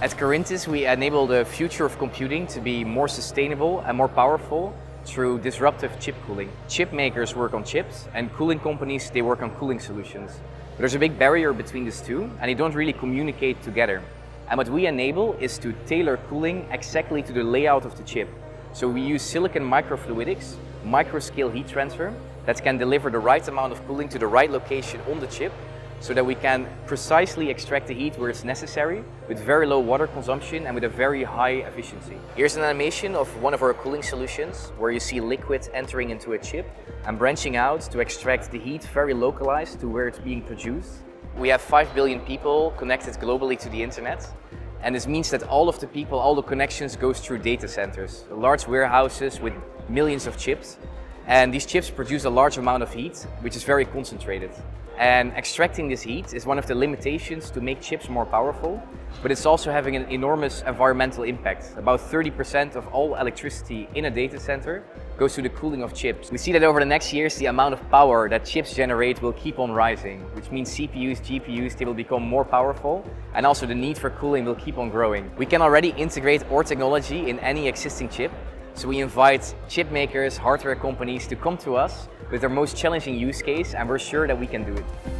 At Corintis, we enable the future of computing to be more sustainable and more powerful through disruptive chip cooling. Chip makers work on chips and cooling companies, they work on cooling solutions. But there's a big barrier between these two and they don't really communicate together. And what we enable is to tailor cooling exactly to the layout of the chip. So we use silicon microfluidics, microscale heat transfer, that can deliver the right amount of cooling to the right location on the chip so that we can precisely extract the heat where it's necessary with very low water consumption and with a very high efficiency. Here's an animation of one of our cooling solutions where you see liquid entering into a chip and branching out to extract the heat very localized to where it's being produced. We have 5 billion people connected globally to the internet and this means that all of the people, all the connections goes through data centers, large warehouses with millions of chips and these chips produce a large amount of heat, which is very concentrated. And extracting this heat is one of the limitations to make chips more powerful, but it's also having an enormous environmental impact. About 30% of all electricity in a data center goes to the cooling of chips. We see that over the next years, the amount of power that chips generate will keep on rising, which means CPUs, GPUs, they will become more powerful, and also the need for cooling will keep on growing. We can already integrate our technology in any existing chip, so we invite chip makers, hardware companies to come to us with their most challenging use case and we're sure that we can do it.